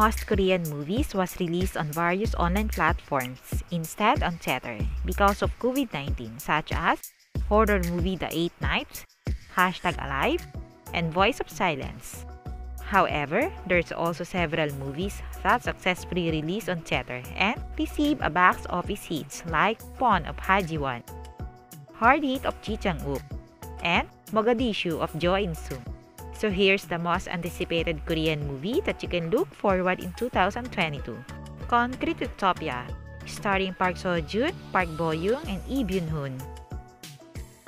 Most Korean movies was released on various online platforms instead on theater because of COVID-19 such as horror movie The Eight Nights, Hashtag Alive, and Voice of Silence. However, there's also several movies that successfully released on theater and received a box office hits like Pawn of Ha Ji-won, Hard Hit of Ji Chang-wook, and Mogadishu of Jo In-sung. So here's the most anticipated Korean movie that you can look forward in 2022. Concrete Utopia, starring Park Seo-joon, Park Bo-young, and Lee Byung-hun.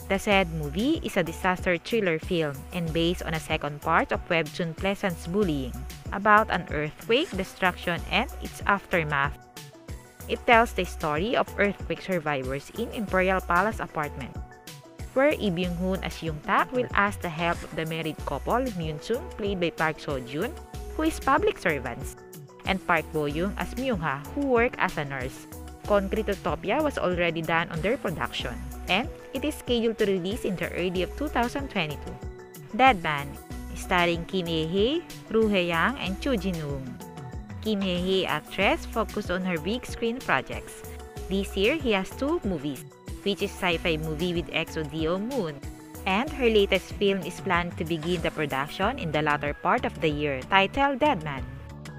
The said movie is a disaster thriller film and based on a second part of webtoon Pleasant's Bullying about an earthquake, destruction, and its aftermath. It tells the story of earthquake survivors in Imperial Palace apartment, where Lee Byung-hun as Young-tak will ask the help of the married couple Myun-sung played by Park Seo-joon, who is public servants, and Park Bo-young as Myung-ha, who work as a nurse. Concrete Utopia was already done on their production, and it is scheduled to release in the early of 2022. Deadman, starring Kim Hee-ae, Ryu Hye-young, and Cho Jin-woong. Kim Hee-ae actress focused on her big screen projects. This year, he has two movies, which is sci-fi movie with EXO D.O. Moon, and her latest film is planned to begin the production in the latter part of the year, titled Deadman.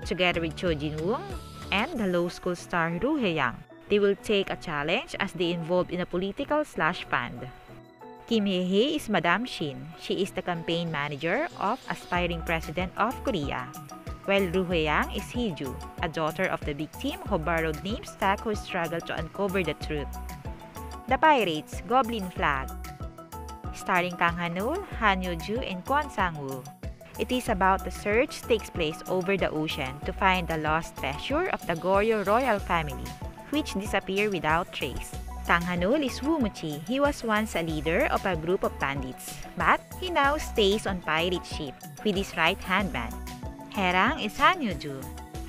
Together with Cho Jin-woong and the Law School star Ryu Hye-young, they will take a challenge as they involved in a political slash fund. Kim Hee-ae is Madame Shin. She is the campaign manager of aspiring president of Korea. While Ryu Hye-young is Hee-ju, a daughter of the victim who borrowed names tag who struggled to uncover the truth. The Pirates, Goblin Flag Starring Kang Han-ul, Han Yo-ju, and Kwon Sang-woo. It is about the search takes place over the ocean to find the lost treasure of the Goryeo royal family, which disappear without trace. Kang Han-ul is Woo Mu-chi. He was once a leader of a group of bandits, but he now stays on pirate ship with his right-hand man. Hae-rang is Han Yo-ju.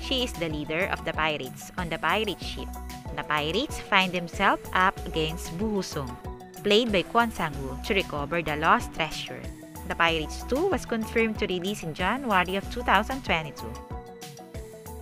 She is the leader of the pirates on the pirate ship. The pirates find themselves up against Boo Sung, played by Kwon Sang-woo, to recover the lost treasure. The Pirates 2 was confirmed to release in January of 2022.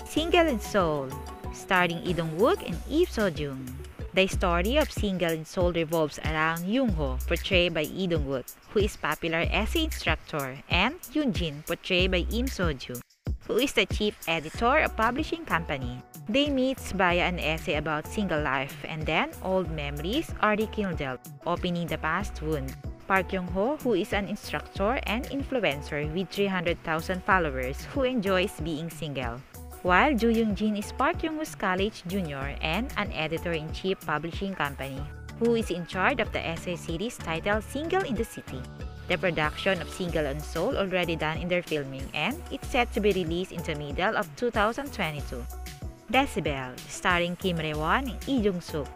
Single in Seoul, starring Lee Dong-wook and Lee So-jung. The story of Single in Seoul revolves around Yoon-ho, portrayed by Lee Dong-wook, who is popular essay instructor, and Yoon-jin, portrayed by Im So-ju, who is the chief editor of publishing company. They meet via an essay about single life, and then old memories are rekindled, opening the past wound. Park Young-ho, who is an instructor and influencer with 300,000 followers who enjoys being single. While Joo Young-jin is Park Young-ho's college junior and an editor-in-chief publishing company, who is in charge of the essay series titled Single in the City. The production of Single in Seoul already done in their filming and it's set to be released in the middle of 2022. Decibel, starring Kim Rae-won and Lee Jong-suk.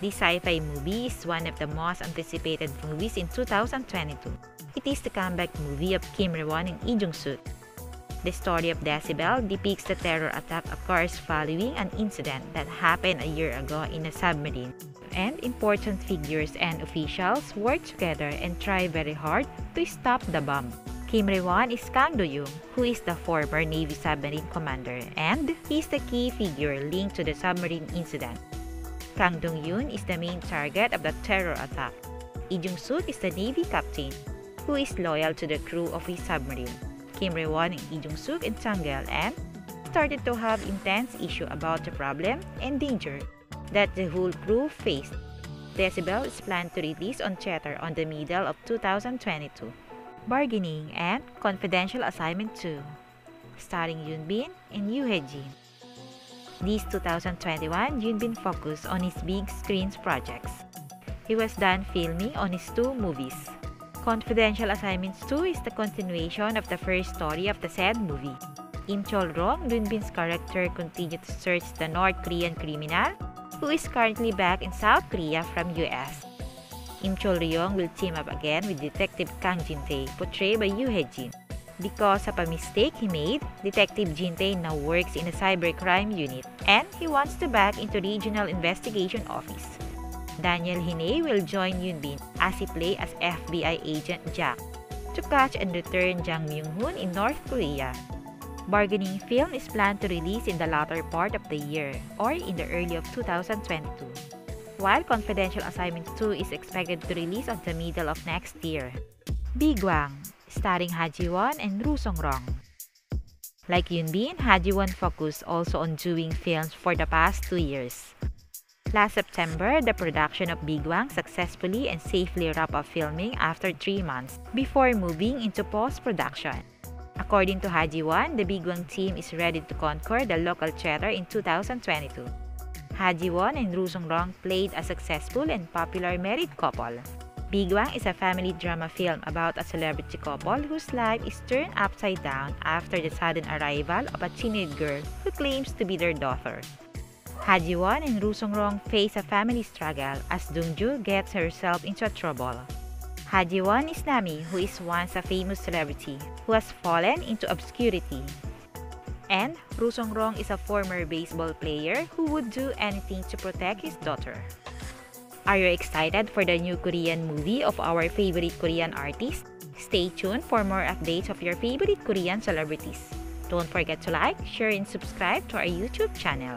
This sci-fi movie is one of the most anticipated movies in 2022. It is the comeback movie of Kim Rae-won and Lee Jong-suk. The story of Decibel depicts the terror attack occurs following an incident that happened a year ago in a submarine, and important figures and officials work together and try very hard to stop the bomb. Kim Rae-won is Kang Do-young, who is the former Navy submarine commander, and he is the key figure linked to the submarine incident. Kang Dong-yoon is the main target of the terror attack. Lee Jong-suk is the Navy captain, who is loyal to the crew of his submarine. Kim Rae-won and Lee Jong-suk entangled and started to have intense issue about the problem and danger that the whole crew faced. Decibel is planned to release on theater on the middle of 2022. Bargaining and Confidential Assignment 2 starring Hyun Bin and Yoo Hae-jin. This 2021, Hyun Bin focused on his big screens projects. He was done filming on his two movies. Confidential Assignments 2 is the continuation of the first story of the said movie. Im Chol-rong, Hyun Bin's character, continued to search the North Korean criminal who is currently back in South Korea from US. Im Chol-ryong will team up again with Detective Kang Jin-tae, portrayed by Yoo Hae-jin. Because of a mistake he made, Detective Jin-tae now works in a cybercrime unit and he wants to back into Regional Investigation Office. Daniel Hine will join Yoon Bin as he play as FBI agent Jack to catch and return Jang Myung-hoon in North Korea. Bargaining film is planned to release in the latter part of the year or in the early of 2022, while Confidential Assignment 2 is expected to release on the middle of next year. Bigwang, starring Ha Ji-won and Ryu Seung-ryong. Like Hyun Bin, Ha Ji-won focused also on doing films for the past two years. Last September, the production of Bigwang successfully and safely wrapped up filming after three months before moving into post-production. According to Ha Ji-won, the Bigwang team is ready to conquer the local theater in 2022. Ha Ji-won and Ryu Seung-ryong played a successful and popular married couple. Bigwang is a family drama film about a celebrity couple whose life is turned upside down after the sudden arrival of a teenage girl who claims to be their daughter. Ha Ji-won and Ryu Seung-ryong face a family struggle as Dong-ju gets herself into trouble. Ha Ji-won is Nami, who is once a famous celebrity who has fallen into obscurity. And Ryu Seung-ryong is a former baseball player who would do anything to protect his daughter. Are you excited for the new Korean movie of our favorite Korean artist? Stay tuned for more updates of your favorite Korean celebrities. Don't forget to like, share, and subscribe to our YouTube channel.